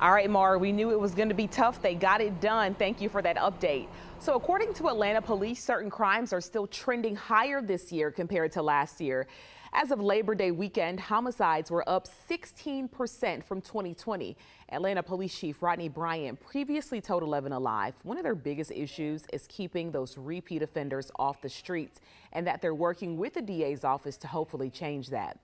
All right, Mara, we knew it was going to be tough. They got it done. Thank you for that update. So according to Atlanta police, certain crimes are still trending higher this year compared to last year. As of Labor Day weekend, homicides were up 16% from 2020. Atlanta Police Chief Rodney Bryant previously told 11 Alive one of their biggest issues is keeping those repeat offenders off the streets and that they're working with the DA's office to hopefully change that.